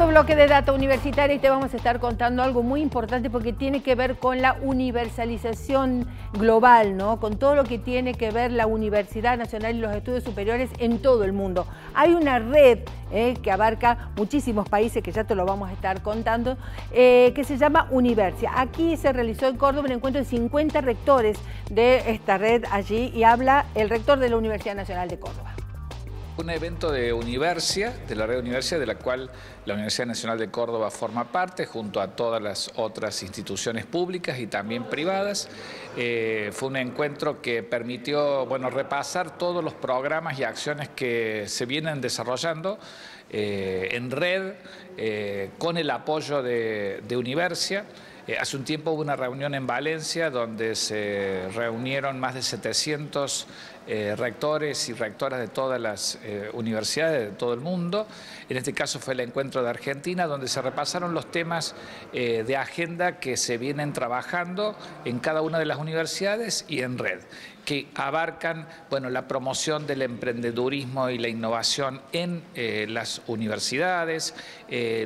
segundo bloque de Data Universitaria y te vamos a estar contando algo muy importante porque tiene que ver con la universalización global, ¿no? Con todo lo que tiene que ver la Universidad Nacional y los estudios superiores en todo el mundo. Hay una red eh, que abarca muchísimos países, que ya te lo vamos a estar contando, eh, que se llama Universia. Aquí se realizó en Córdoba un encuentro de 50 rectores de esta red allí y habla el rector de la Universidad Nacional de Córdoba un evento de Universia, de la red Universia, de la cual la Universidad Nacional de Córdoba forma parte, junto a todas las otras instituciones públicas y también privadas. Eh, fue un encuentro que permitió bueno, repasar todos los programas y acciones que se vienen desarrollando eh, en red, eh, con el apoyo de, de Universia. hace un tiempo hubo una reunión en Valencia donde se reunieron más de 700 eh, rectores y rectoras de todas las eh, universidades de todo el mundo. En este caso fue el encuentro de Argentina, donde se repasaron los temas eh, de agenda que se vienen trabajando en cada una de las universidades y en red que abarcan bueno, la promoción del emprendedurismo y la innovación en las universidades,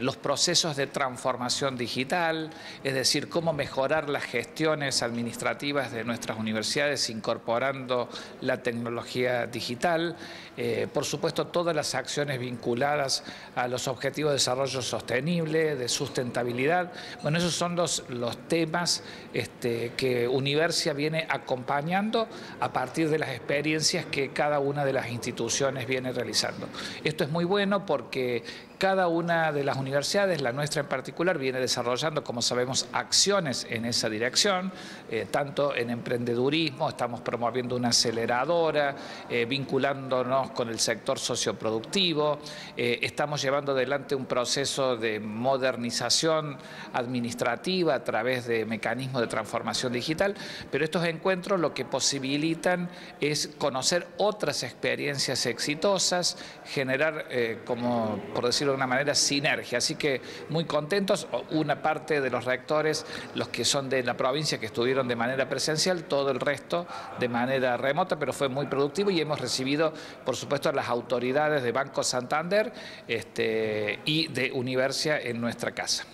los procesos de transformación digital, es decir, cómo mejorar las gestiones administrativas de nuestras universidades incorporando la tecnología digital, eh, por supuesto todas las acciones vinculadas a los objetivos de desarrollo sostenible, de sustentabilidad. Bueno, esos son los, los temas este, que Universia viene acompañando a partir de las experiencias que cada una de las instituciones viene realizando. Esto es muy bueno porque porque cada una de las universidades, la nuestra en particular, viene desarrollando, como sabemos, acciones en esa dirección, eh, tanto en emprendedurismo, estamos promoviendo una aceleradora, eh, vinculándonos con el sector socioproductivo, eh, estamos llevando adelante un proceso de modernización administrativa a través de mecanismos de transformación digital, pero estos encuentros lo que posibilitan es conocer otras experiencias exitosas, generar, como por decir de una manera, sinergia. Así que muy contentos, una parte de los rectores, los que son de la provincia, que estuvieron de manera presencial, todo el resto de manera remota, pero fue muy productivo y hemos recibido, por supuesto, a las autoridades de Banco Santander este, y de Universia en nuestra casa.